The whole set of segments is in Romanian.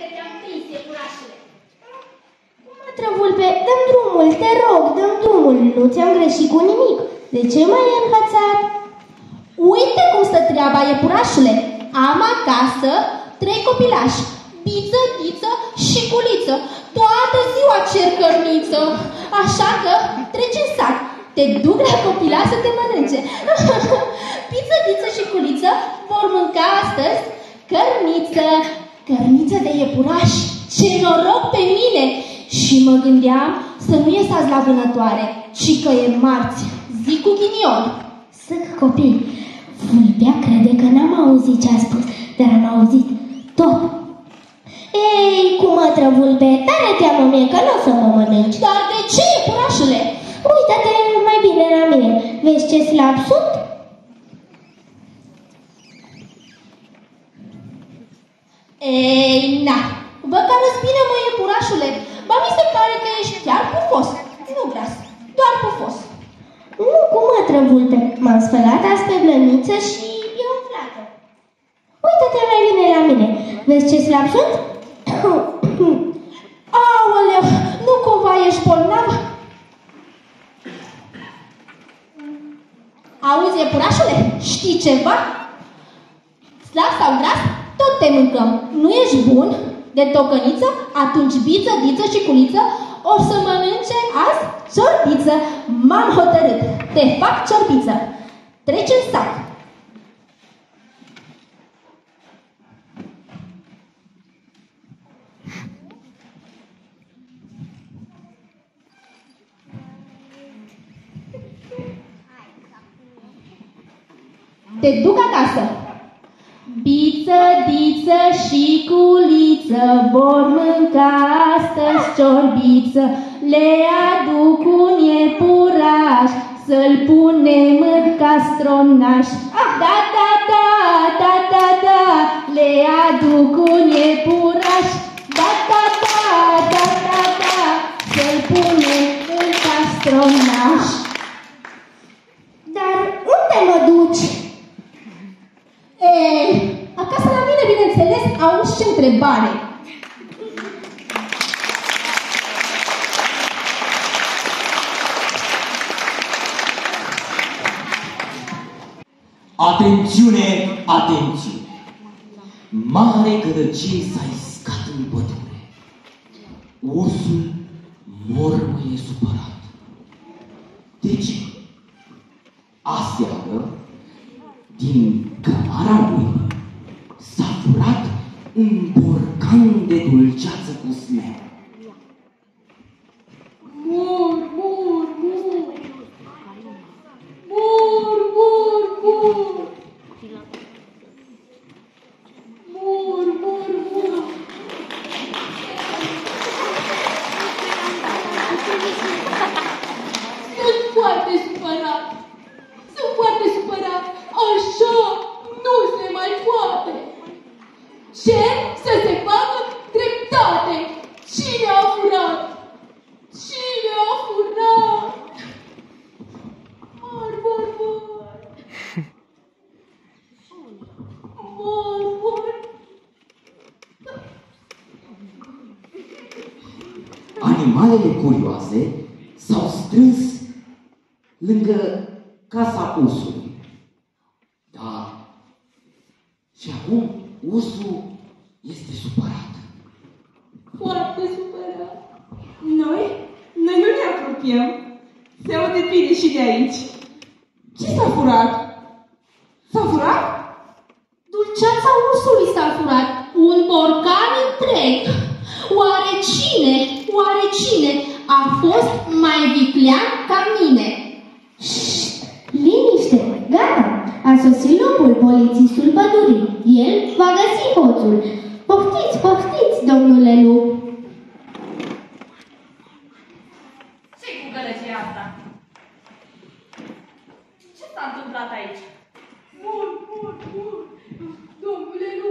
că te-am prins, iepurașule. Trăvulpe, dăm drumul, te rog, dăm drumul. Nu ți-am greșit cu nimic. De ce mai e înhățat? Uite cum stă treaba, iepurașule. Am acasă trei copilași, Biță, Diță și Culiță. Toată ziua cer cărniță. Așa că trece în sac. Te duc la copila să te mănânce. Biță, Diță și Culiță vor mânca astăzi cărniță. Cărniță de iepuraș. Ce noroc pe mine! Și mă gândeam să nu iesați la vânătoare, ci că e marți, zi cu ghinion. Săc copii, Vulpea crede că n-am auzit ce a spus, dar am auzit tot. Ei, cum mă trăvulpe, tare teamă mie că nu o să mă mănânci. Dar de ce, iepurașule? Uită-te mai bine la mine. Vezi ce slab sunt? Ei, na, vă că răspine, mă, iepurașule. Ba mi se pare că ești chiar pufos. Nu gras, doar pufos. Nu, cum mă trăvulpe. M-am spălat azi pe blăniță și e umflată. Uită-te mai bine la mine. Vezi ce slab sunt? Aoleu, nu cumva ești bolnav? Auzi, iepurașule, știi ceva? Slab sau gras, tot te mâncăm. Nu ești bun de tocăniță, atunci biță, diță și culiță o să mănânce azi ciorbiță. M-am hotărât. Te fac ciorbiță. Treci în sac. Te duc acasă. Biță, diță și culiță vor mânca astăzi ciorbiță. Le aduc un iepuraș să-l punem în castronaș. Ah, da, da, da, da, da, da, le aduc un iepuraș. Da, da, da, da, da, da, să-l punem în castronaș. Dar unde mă duci? Ei, acasă la mine, bineînțeles, auzi ce întrebare. Atențiune, atențiune! Mare gălăgie s-a iscat în pădure. Ursul mormâie supărat. De ce? Aseară, din cămara lui, s-a furat un borcan de dulceață cu smeu. Animalele curioase s-au strâns lângă casa usului. Da. Și acum usul este supărat. Foarte supărat. Noi? Noi nu ne apropiem. Se aude bine și de aici. Ce s-a furat? S-a furat? Dulceața ursului s-a furat. Un borcan întreg. Oare cine, oare cine a fost mai viclean ca mine? Liniște, gata. A sosit locul polițistul pădurii. El va găsi hoțul. Poftiți, poftiți, domnule lup. ce cu gălăgia asta? Ce s-a întâmplat aici? Bun, bun, bun. Domnule nu,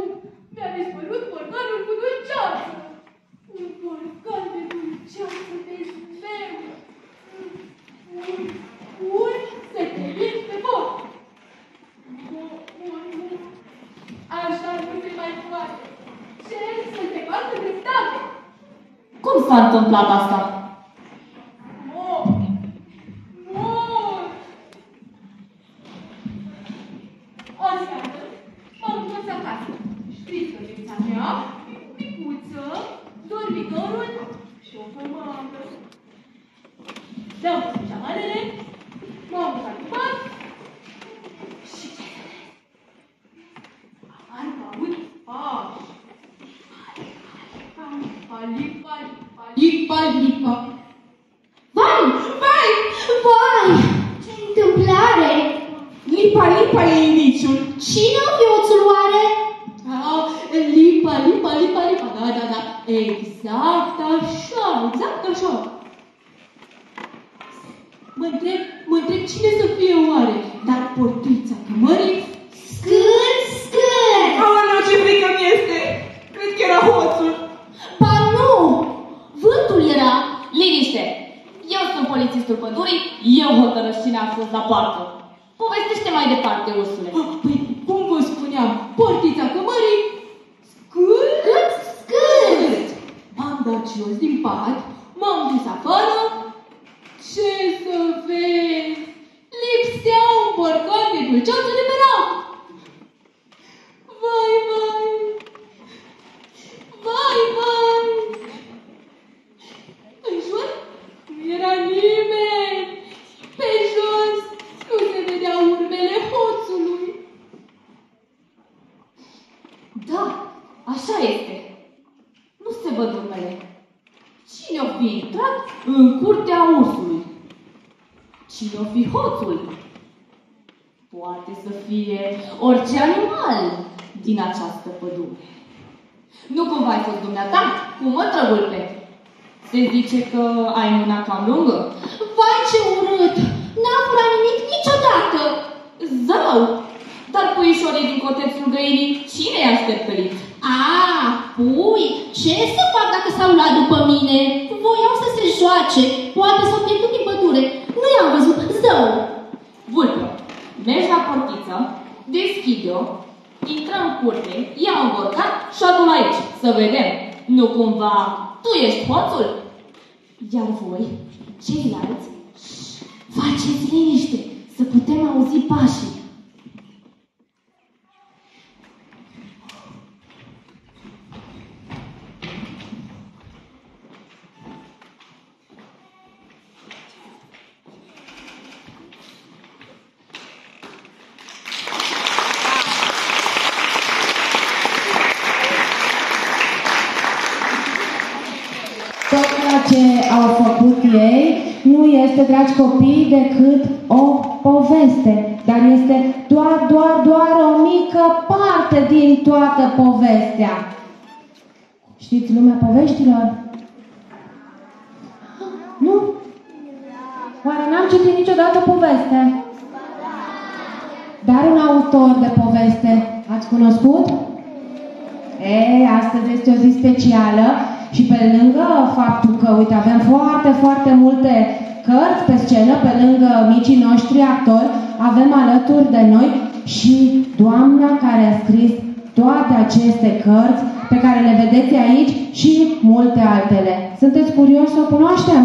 mi-a dispărut borcanul cu dulceață. Un borcan de dulceață de zmeu. Un, un să te ieși pe bot. Bun, bun, bun. Așa nu se mai poate. Ce să se facă Cum s-a întâmplat asta? Mor! Mor! O seară, m-am dus acasă. Știți că viața mea, micuță, dormitorul și o fământă. Dăm pijamalele, m-am dus în pat și ce să vezi? Apar că aud pași. Pali, pali, pali, pali, pali. Vai! Vai! Vai! Ce întâmplare! Lipa, lipa e indiciul. Cine o fi oțul oare? Ah, lipa, lipa, lipa, lipa, da, da, da, exact așa, exact așa. Mă întreb, mă întreb cine să fie oare, dar portița cămării Scânt, scânt! Aoleu, ce frică mi este! Cred că era hoțul. Pa nu! Vântul era. Liniște! Eu sunt polițistul pădurii, eu hotărăsc cine a fost la poartă. Povestește mai departe, ursule. Păi, cum vă spuneam, portița cămării, scânt, Scânt, scânt! M-am dat jos din pat, m-am dus afară. Ce să vezi? Lipsea un borcan de dulceață de pe ram. Vai, vai! Vai, vai! În jur nu era nimeni. Pe jos nu se vedeau urmele hoțului. Da, așa este. Nu se văd urmele. Cine o fi intrat în curtea ursului? Cine o fi hoțul? Poate să fie orice animal din această pădure. Nu cumva ai fost dumneata cu mătrăvâlpe. Se zice că ai mâna cam lungă. Vai, ce urât! N-am furat nimic niciodată! Zău! Dar puișorii din cotețul găinii, cine i-a șterpelit? A, pui, ce să fac dacă s-au luat după mine? Voiau să se joace, poate s-au pierdut din pădure. Nu i-am văzut, zău! Vulpă, mergi la portiță, deschide-o, intră în curte, ia un borcan și adu aici, să vedem. Nu cumva tu ești hoțul? Iar voi, ceilalți, șș, faceți liniște, să putem auzi pașii. Tot ceea ce au făcut ei nu este, dragi copii, decât o poveste, dar este doar, doar, doar o mică parte din toată povestea. Știți lumea poveștilor? Nu? Oare n-am citit niciodată poveste? Dar un autor de poveste ați cunoscut? Ei, astăzi este o zi specială și pe lângă faptul că, uite, avem foarte, foarte multe cărți pe scenă, pe lângă micii noștri actori, avem alături de noi și doamna care a scris toate aceste cărți pe care le vedeți aici și multe altele. Sunteți curioși să o cunoaștem?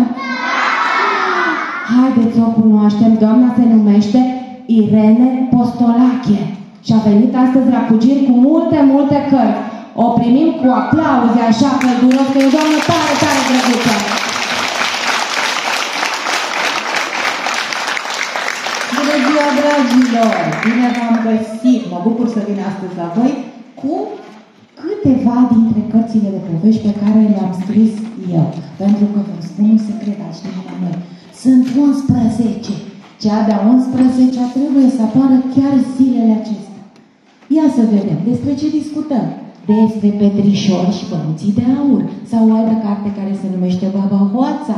Haideți să o cunoaștem. Doamna se numește Irene Postolache și a venit astăzi la Cugiri cu multe, multe cărți. O primim cu aplauze așa călduros, că e o doamnă tare, tare drăguță. Bună ziua, dragilor! Bine v-am găsit! Mă bucur să vin astăzi la voi cu câteva dintre cărțile de povești pe care le-am scris eu. Pentru că vă spun un secret, așa la noi. Sunt 11. Cea de-a 11 trebuie să apară chiar zilele acestea. Ia să vedem despre ce discutăm. Despre petrișori și bănuții de aur. Sau o altă carte care se numește Baba Hoața.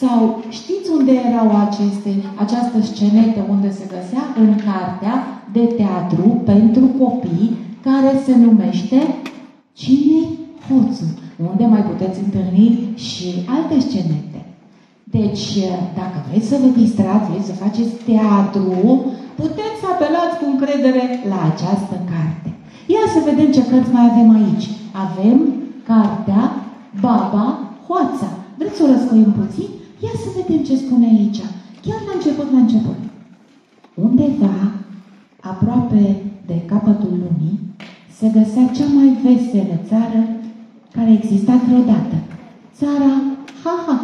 Sau știți unde erau aceste, această scenetă unde se găsea în cartea de teatru pentru copii care se numește cine hoțul? Unde mai puteți întâlni și alte scenete. Deci, dacă vreți să vă distrați, vreți să faceți teatru, puteți să apelați cu încredere la această carte. Ia să vedem ce cărți mai avem aici. Avem cartea Baba Hoața. să o răscoim puțin, ia să vedem ce spune aici. Chiar la început, la început. Undeva, aproape de capătul lumii, se găsea cea mai veselă țară care a existat vreodată. Țara Ha-Ha.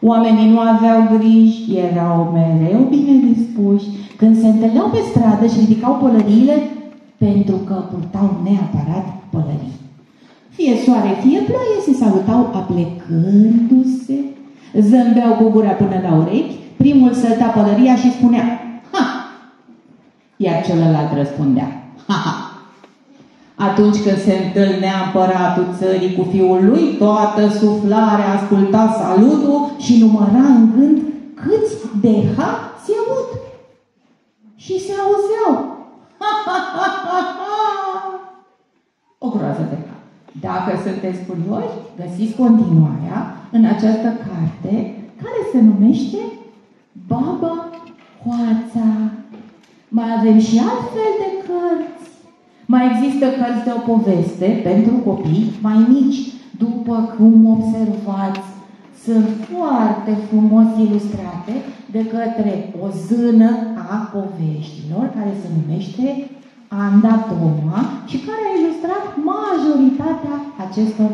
Oamenii nu aveau griji, erau mereu bine dispuși. Când se întâlneau pe stradă și ridicau pălăriile, pentru că purtau neapărat pălării. Fie soare, fie ploaie, se salutau aplecându-se, zâmbeau cu gura până la urechi, primul sălta pălăria și spunea, ha! Iar celălalt răspundea, ha, ha! Atunci când se întâlnea împăratul țării cu fiul lui, toată suflarea asculta salutul și număra în gând câți de ha se aud. Și se auzeau. Ha, ha, ha, ha, ha. O groază de cap. Dacă sunteți curioși, găsiți continuarea în această carte care se numește Baba Hoața. Mai avem și altfel de cărți. Mai există cărți de o poveste pentru copii mai mici. După cum observați, sunt foarte frumos ilustrate de către o zână a poveștilor care se numește Anda Toma și care a ilustrat majoritatea acestor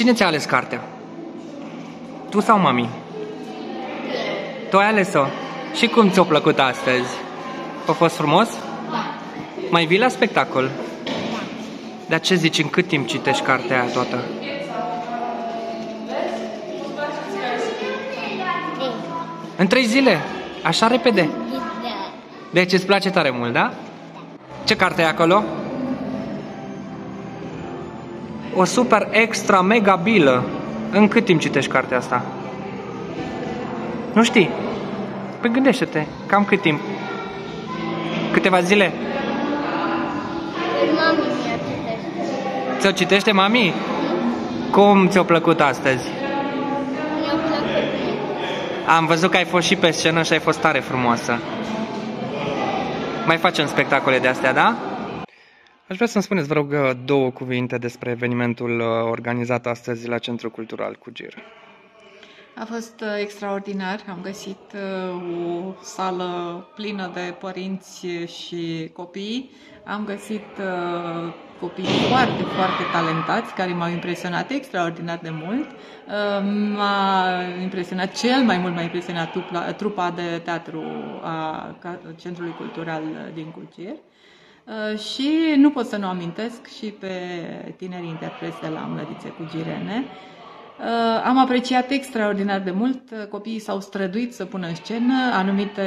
Cine ți-a ales cartea? Tu sau mami? Tu ai ales-o? Și cum ți-a plăcut astăzi? A fost frumos? Da. Mai vii la spectacol? Dar ce zici, în cât timp citești cartea aia toată? În trei zile? Așa repede? Deci îți place tare mult, da? Ce carte e acolo? O super extra mega bilă. În cât timp citești cartea asta? Nu știi? Păi gândește-te, cam cât timp? Câteva zile? Mami mi-a citește. Ți-o citește mami? Cum ți-a plăcut astăzi? Mi-a plăcut. Am văzut că ai fost și pe scenă și ai fost tare frumoasă. Mai facem spectacole de astea, da? Aș vrea să-mi spuneți, vă rog, două cuvinte despre evenimentul uh, organizat astăzi la Centrul Cultural Cugir. A fost uh, extraordinar. Am găsit uh, o sală plină de părinți și copii. Am găsit uh, copii foarte, foarte talentați care m-au impresionat extraordinar de mult. M-a impresionat cel mai mult, m-a impresionat trupa, trupa de teatru a Centrului Cultural din Culcier. Și nu pot să nu amintesc și pe tinerii interpreți de la Mlădițe cu Girene, Uh, am apreciat extraordinar de mult. Uh, copiii s-au străduit să pună în scenă anumite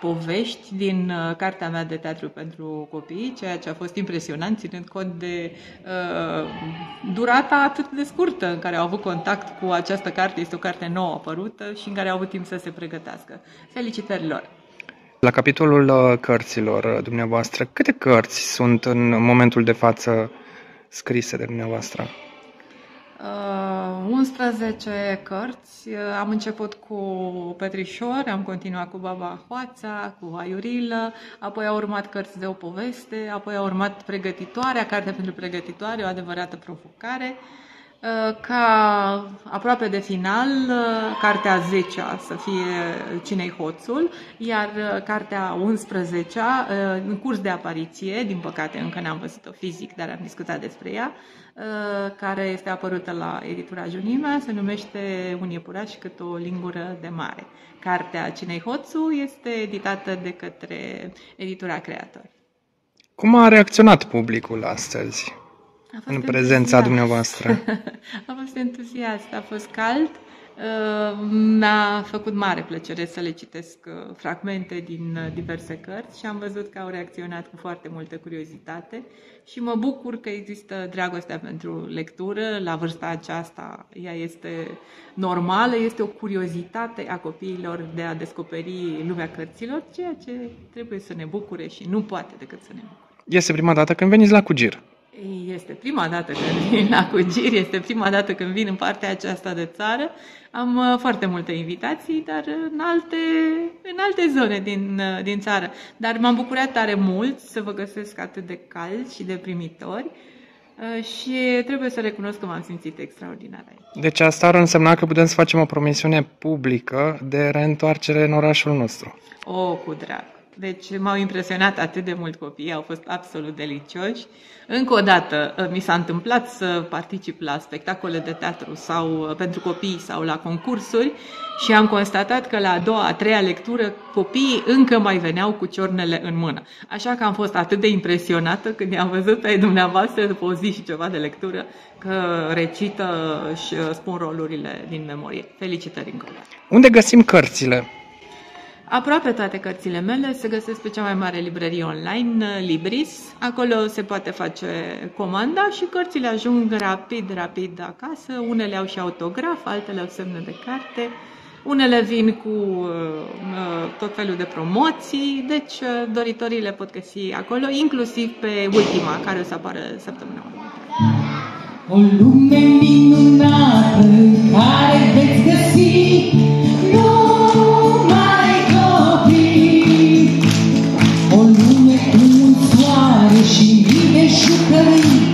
povești din uh, cartea mea de teatru pentru copii, ceea ce a fost impresionant, ținând cont de uh, durata atât de scurtă în care au avut contact cu această carte. Este o carte nouă apărută și în care au avut timp să se pregătească. Felicitări lor! La capitolul cărților dumneavoastră, câte cărți sunt în momentul de față scrise de dumneavoastră? Uh, 11 cărți. Uh, am început cu Petrișor, am continuat cu Baba Hoața, cu Aiurilă, apoi au urmat cărți de o poveste, apoi a urmat pregătitoarea, carte pentru pregătitoare, o adevărată provocare. Uh, ca aproape de final, uh, cartea 10 să fie Cinei Hoțul, iar uh, cartea 11 în curs de apariție, din păcate încă n-am văzut-o fizic, dar am discutat despre ea, care este apărută la editura Junimea, se numește Un iepuraș cât o lingură de mare. Cartea Cinei Hoțu este editată de către editura Creator. Cum a reacționat publicul astăzi? În prezența dumneavoastră? a fost entuziast, a fost cald. Uh, mi-a făcut mare plăcere să le citesc uh, fragmente din uh, diverse cărți și am văzut că au reacționat cu foarte multă curiozitate și mă bucur că există dragostea pentru lectură. La vârsta aceasta ea este normală, este o curiozitate a copiilor de a descoperi lumea cărților, ceea ce trebuie să ne bucure și nu poate decât să ne bucure. Este prima dată când veniți la Cugir. Este prima dată când vin la Cugir, este prima dată când vin în partea aceasta de țară. Am uh, foarte multe invitații, dar în alte, în alte zone din, uh, din țară. Dar m-am bucurat tare mult să vă găsesc atât de calzi și de primitori uh, și trebuie să recunosc că m-am simțit extraordinar aici. Deci asta ar însemna că putem să facem o promisiune publică de reîntoarcere în orașul nostru. O, cu drag. Deci m-au impresionat atât de mult copiii, au fost absolut delicioși. Încă o dată uh, mi s-a întâmplat să particip la spectacole de teatru sau uh, pentru copii sau la concursuri și am constatat că la a doua, a treia lectură copiii încă mai veneau cu ciornele în mână. Așa că am fost atât de impresionată când i-am văzut pe dumneavoastră după o zi și ceva de lectură că recită și uh, spun rolurile din memorie. Felicitări încă o dată. Unde găsim cărțile? Aproape toate cărțile mele se găsesc pe cea mai mare librărie online, Libris. Acolo se poate face comanda și cărțile ajung rapid, rapid acasă. Unele au și autograf, altele au semne de carte. Unele vin cu uh, uh, tot felul de promoții, deci uh, doritorii le pot găsi acolo, inclusiv pe ultima, care o să apară săptămâna următoare. O lume minunată în care veți găsi soare și mii de jucării pentru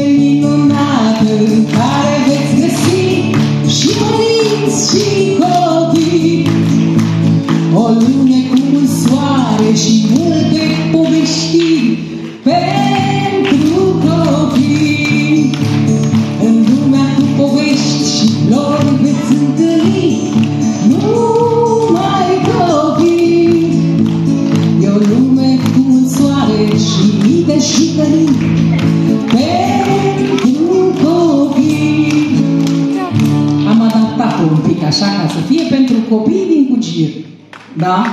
lume minunată în care veți găsi și părinți și copii. O lume cu mult soare și multe poveștiri pentru să fie pentru copii din Cugir. Da?